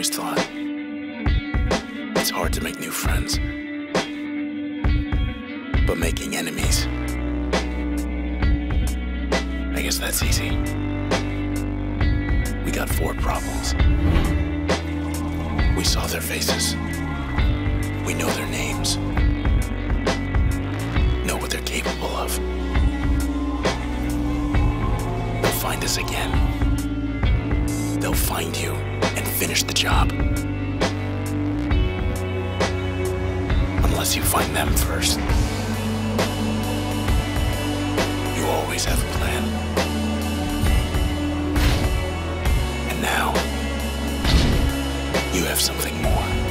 It's hard to make new friends. But making enemies, I guess that's easy. We got four problems. We saw their faces. We know their names. Know what they're capable of. They'll find us again. They'll find you finish the job. Unless you find them first. You always have a plan. And now, you have something more.